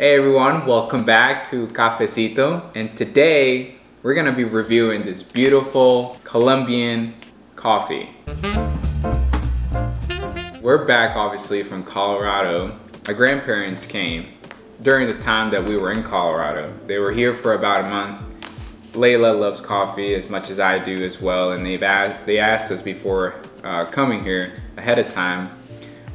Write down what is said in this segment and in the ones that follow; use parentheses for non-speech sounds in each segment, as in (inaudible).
Hey everyone, welcome back to Cafecito. And today we're gonna be reviewing this beautiful Colombian coffee. We're back obviously from Colorado. My grandparents came during the time that we were in Colorado. They were here for about a month. Leila loves coffee as much as I do as well, and they've asked, they asked us before uh, coming here ahead of time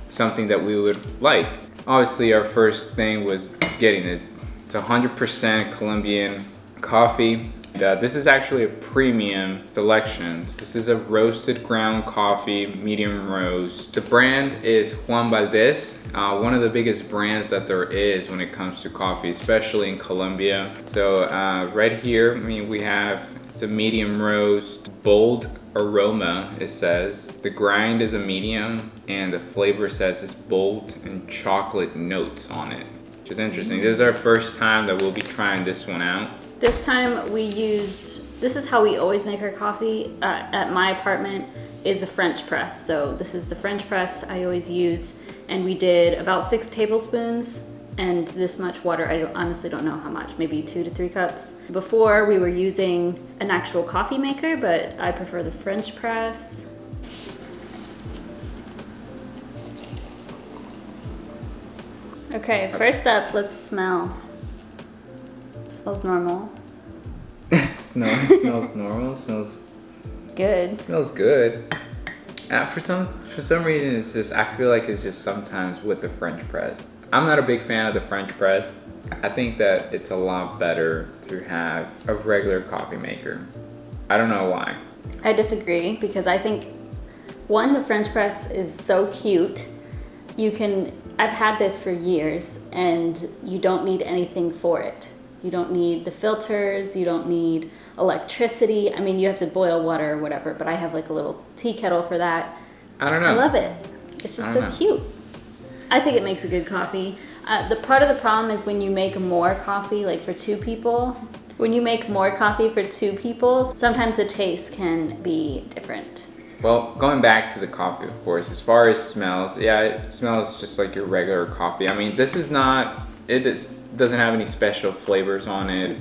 something that we would like. Obviously, our first thing was getting this. It's 100% Colombian coffee. Uh, this is actually a premium selection. This is a roasted ground coffee, medium roast. The brand is Juan Valdez, uh, one of the biggest brands that there is when it comes to coffee, especially in Colombia. So uh, right here, I mean, we have, it's a medium roast, bold aroma, it says. The grind is a medium and the flavor says it's bold and chocolate notes on it, which is interesting. This is our first time that we'll be trying this one out. This time we use, this is how we always make our coffee uh, at my apartment is a French press. So this is the French press I always use. And we did about six tablespoons and this much water. I don't, honestly don't know how much, maybe two to three cups. Before we were using an actual coffee maker, but I prefer the French press. Okay, first up, let's smell. Smells normal. (laughs) smells smells normal. Smells good. Smells good. Uh, for some for some reason, it's just I feel like it's just sometimes with the French press. I'm not a big fan of the French press. I think that it's a lot better to have a regular coffee maker. I don't know why. I disagree because I think one, the French press is so cute. You can, I've had this for years and you don't need anything for it. You don't need the filters, you don't need electricity. I mean, you have to boil water or whatever, but I have like a little tea kettle for that. I don't know. I love it. It's just so know. cute. I think it makes a good coffee. Uh, the part of the problem is when you make more coffee, like for two people, when you make more coffee for two people, sometimes the taste can be different. Well, going back to the coffee, of course, as far as smells, yeah, it smells just like your regular coffee. I mean, this is not, it is, doesn't have any special flavors on it.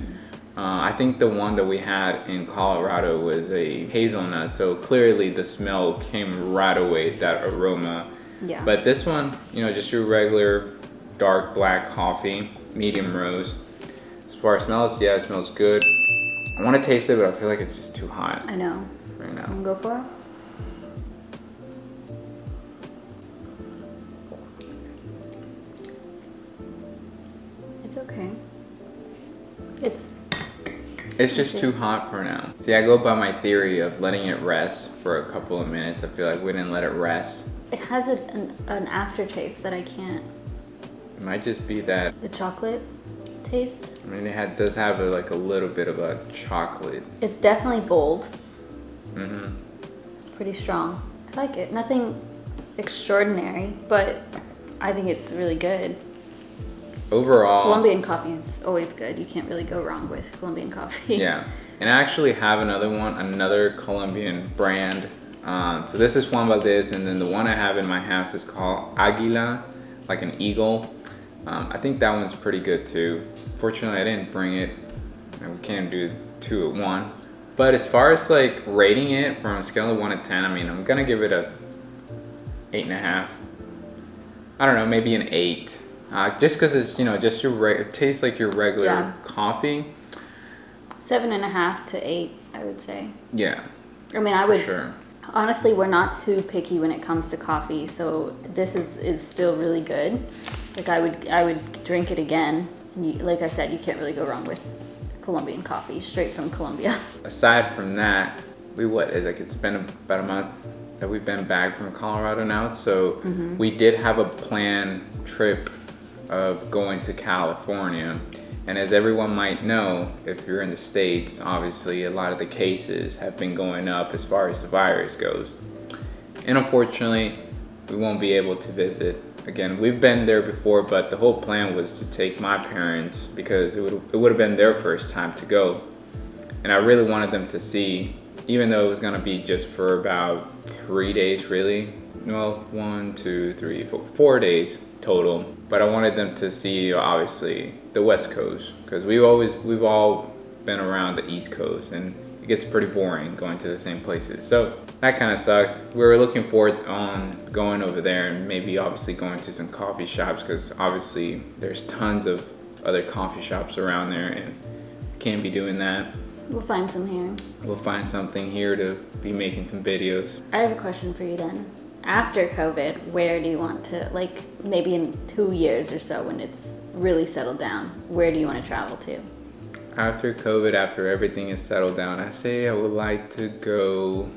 Uh, I think the one that we had in Colorado was a hazelnut, so clearly the smell came right away, that aroma yeah. But this one, you know, just your regular dark black coffee, medium roast. As far as smells, yeah, it smells good. I want to taste it, but I feel like it's just too hot. I know. Right now. I'm go for it? It's okay. It's it's just too hot for now. See, I go by my theory of letting it rest for a couple of minutes. I feel like we didn't let it rest it has a, an, an aftertaste that I can't. It might just be that. The chocolate taste. I mean, it had, does have a, like a little bit of a chocolate. It's definitely bold. Mm-hmm. Pretty strong. I like it. Nothing extraordinary, but I think it's really good. Overall, Colombian coffee is always good. You can't really go wrong with Colombian coffee. Yeah. And I actually have another one, another Colombian brand um, so this is Juan Valdez, and then the one I have in my house is called Aguila, like an eagle. Um, I think that one's pretty good too. Fortunately, I didn't bring it. We can't do two at one. But as far as like rating it from a scale of one to 10, I mean, I'm gonna give it a eight and a half. I don't know, maybe an eight. Uh, just cause it's, you know, just your, it tastes like your regular yeah. coffee. Seven and a half to eight, I would say. Yeah. I mean, I would, sure honestly we're not too picky when it comes to coffee so this is is still really good like i would i would drink it again you, like i said you can't really go wrong with colombian coffee straight from colombia (laughs) aside from that we what like it's been about a month that we've been back from colorado now so mm-hmm. we did have a planned trip of going to california and as everyone might know, if you're in the States, obviously a lot of the cases have been going up as far as the virus goes. And unfortunately, we won't be able to visit. Again, we've been there before, but the whole plan was to take my parents because it would, it would have been their first time to go. And I really wanted them to see, even though it was gonna be just for about three days really, well, one, two, three, four, four days total. But I wanted them to see obviously the West Coast because we've always we've all been around the East Coast and it gets pretty boring going to the same places. So that kind of sucks. We were looking forward on going over there and maybe obviously going to some coffee shops because obviously there's tons of other coffee shops around there and can't be doing that. We'll find some here. We'll find something here to be making some videos. I have a question for you then. After COVID, where do you want to, like maybe in two years or so when it's really settled down, where do you want to travel to? After COVID, after everything is settled down, I say I would like to go.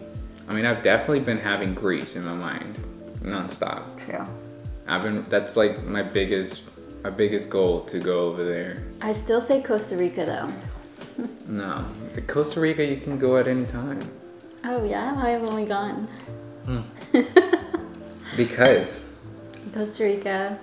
I mean, I've definitely been having Greece in my mind nonstop. True. I've been, that's like my biggest, my biggest goal to go over there. I still say Costa Rica though. (laughs) No, the Costa Rica you can go at any time Oh yeah, I've only gone. Hmm. (laughs) because Costa Rica.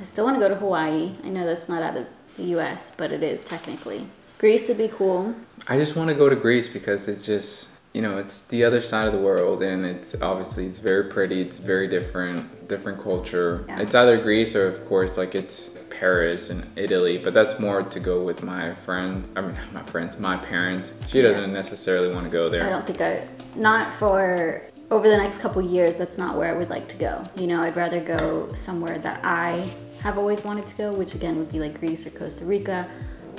I still want to go to Hawaii. I know that's not out of the US, but it is technically. Greece would be cool. I just want to go to Greece because it's just you know it's the other side of the world and it's obviously it's very pretty. It's very different, different culture. Yeah. It's either Greece or of course like it's Paris and Italy, but that's more to go with my friends. I mean, not (laughs) my friends, my parents. She doesn't necessarily want to go there I don't think I, not for over the next couple years, that's not where I would like to go. You know, I'd rather go somewhere that I have always wanted to go, which again would be like Greece or Costa Rica,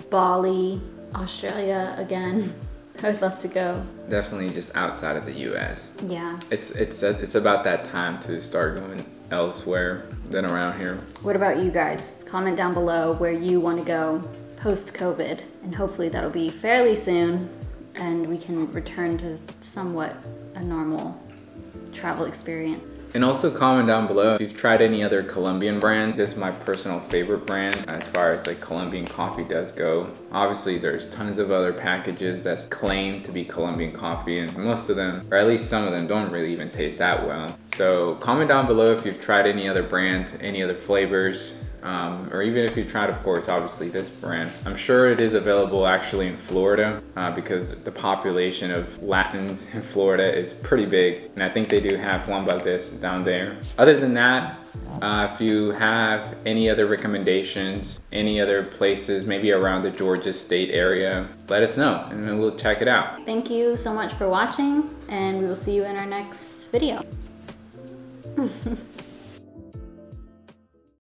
Bali, Australia again. (laughs) I would love to go. Definitely just outside of the U.S. Yeah. It's it's uh, it's about that time to start going elsewhere than around here. What about you guys? Comment down below where you want to go post COVID, and hopefully that'll be fairly soon, and we can return to somewhat a normal travel experience. And also comment down below if you've tried any other Colombian brand. This is my personal favorite brand as far as like Colombian coffee does go. Obviously there's tons of other packages that's claimed to be Colombian coffee and most of them, or at least some of them don't really even taste that well. So comment down below if you've tried any other brand, any other flavors, um, or even if you tried, of course, obviously this brand. I'm sure it is available actually in Florida uh, because the population of Latins in Florida is pretty big, and I think they do have one like this down there. Other than that, uh, if you have any other recommendations, any other places, maybe around the Georgia state area, let us know and we'll check it out. Thank you so much for watching, and we will see you in our next video. (laughs)